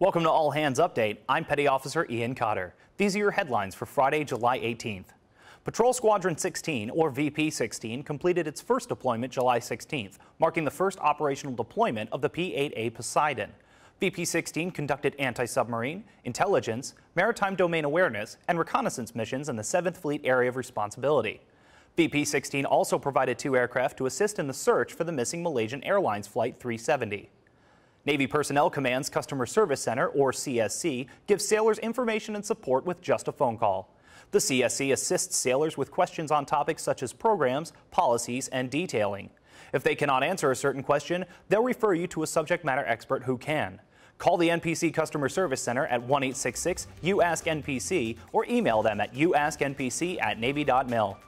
Welcome to All Hands Update. I'm Petty Officer Ian Cotter. These are your headlines for Friday, July 18th. Patrol Squadron 16, or VP 16, completed its first deployment July 16th, marking the first operational deployment of the P 8A Poseidon. VP 16 conducted anti submarine, intelligence, maritime domain awareness, and reconnaissance missions in the 7th Fleet Area of Responsibility. VP 16 also provided two aircraft to assist in the search for the missing Malaysian Airlines Flight 370. Navy Personnel Command's Customer Service Center, or CSC, gives sailors information and support with just a phone call. The CSC assists sailors with questions on topics such as programs, policies, and detailing. If they cannot answer a certain question, they'll refer you to a subject matter expert who can. Call the NPC Customer Service Center at 1 866 UASK NPC or email them at uasknpc at navy.mil.